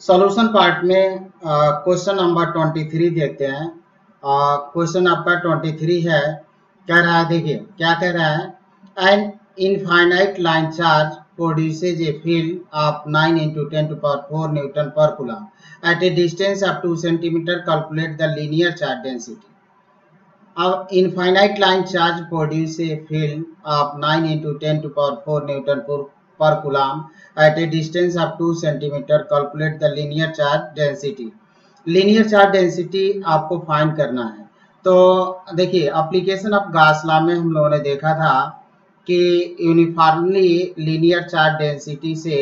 Solution part में question number twenty three देखते हैं क्वेश्चन आपका ट्वेंटी थ्री है कह रहा है देखिए क्या कह रहा है an infinite line charge produces a field of 9 into 10 to power 4 Newton per coulomb. At a distance of 2 cm, calculate the linear charge density. अब infinite line charge produce a field of 9 into 10 to power 4 Newton per, per coulomb at a distance of 2 cm. Calculate the linear charge density. linear charge density आपको find करना है तो देखिए application of गासला में हम लोगों ने देखा था कि यूनिफॉर्मली लीनियर चार्ज डेंसिटी से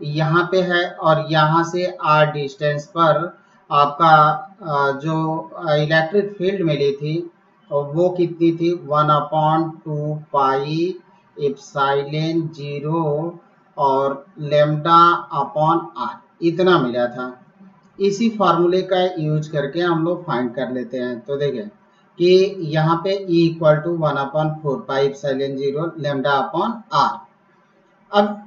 यहाँ पे है और यहाँ से आर डिस्टेंस पर आपका जो इलेक्ट्रिक फ़ील्ड मिली थी, वो कितनी थी one upon two pi epsilon zero और लेमडा अपॉन आर, इतना मिला था। इसी फार्मूले का यूज़ करके हम लोग फाइंड कर लेते हैं। तो देखिए कि यहाँ पे E equal to one upon four pi epsilon zero lambda upon R. अब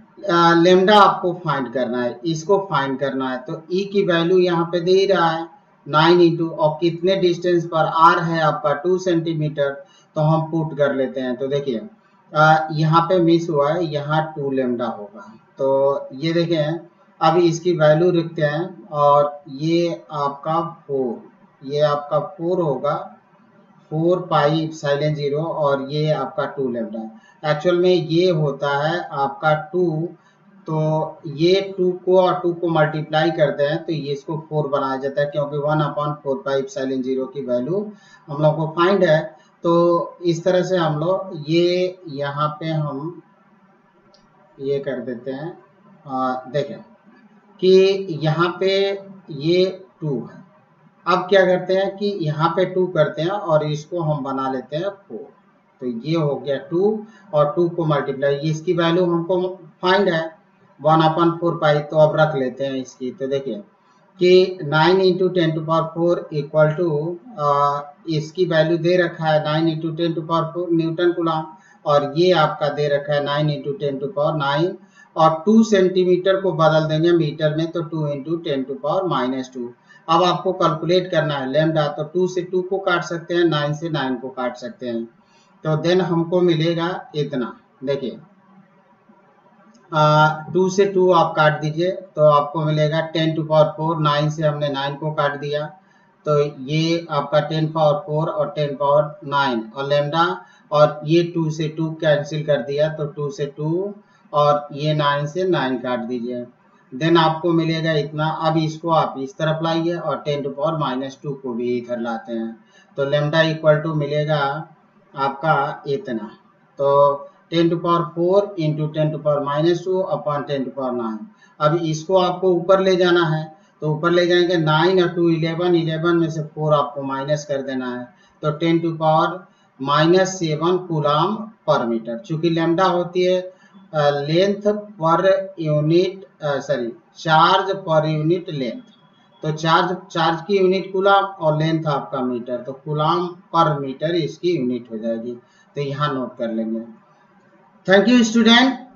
लेमडा आपको फाइंड करना है, इसको फाइंड करना है। तो E की वैल्यू यहाँ पे दे रहा है, नाइन इंटू, और कितने डिस्टेंस पर आर है आपका टू सेंटीमीटर तो हम पुट कर लेते हैं। तो देखिए यहाँ पे मिस हुआ है, यहाँ टू लेमडा होगा। तो ये देखें, अब इसकी वैल्यू लिखते हैं और ये आपका फोर ये आपका फोर होगा। फोर पाई साइलेंट ज़ीरो और ये आपका टू लेमडा एक्चुअल में ये होता है आपका टू तो ये टू को और टू को मल्टीप्लाई करते हैं तो ये इसको फोर बनाया जाता है, क्योंकि one upon four pi epsilon zero की वैल्यू हम लोग को फाइंड है। तो इस तरह से हम लोग ये यहाँ पे हम ये कर देते हैं। देखें कि यहाँ पे ये टू है। अब क्या करते हैं कि यहाँ पे टू करते हैं और इसको हम बना लेते हैं फोर तो ये हो गया टू और टू को मल्टीप्लाई इसकी वैल्यू हमको फाइंड है। वन अपन फोर पाई तो अब रख लेते हैं इसकी। तो देखिए कि nine into ten to power four equal to इसकी वैल्यू दे रखा है nine into ten to power four newton coulomb और ये आपका दे रखा है nine into ten to power nine और टू सेंटीमीटर को बदल देंगे मीटर में तो two into ten to power minus two अब आपको कैलकुलेट करना है लेमडा तो टू से टू को काट सकते हैं नाइन से नाइन को काट सकते हैं। तो देन हमको मिलेगा इतना। देखिए टू से टू आप काट दीजिए तो आपको मिलेगा ten to power four, nine से हमने नाइन को काट दिया। तो ये आपका टेन पावर फोर और टेन पावर नाइन और लेमडा और ये टू से टू कैंसिल कर दिया तो टू से टू और ये नाइन से नाइन काट दीजिए। देन आपको मिलेगा इतना। अब इसको आप इस तरफ़ लाइए और ten to power minus two को भी इधर लाते हैं। तो लेमडा इक्वल टू मिलेगा आपका इतना। तो ten to power four into ten to power minus two upon ten to power nine. अब इसको आपको ऊपर ले जाना है तो ऊपर ले जाएँगे नाइन और टू इलेवन इलेवन में से फोर आपको माइनस कर देना है। तो ten to power minus seven coulomb per metre, चूँकि लेमडा होती है length per unit sorry, charge per unit length. तो चार्ज चार्ज की यूनिट कुलाम और लेंथ आपका मीटर तो कुलाम पर मीटर इसकी यूनिट हो जाएगी। तो यहाँ नोट कर लेंगे। Thank you student.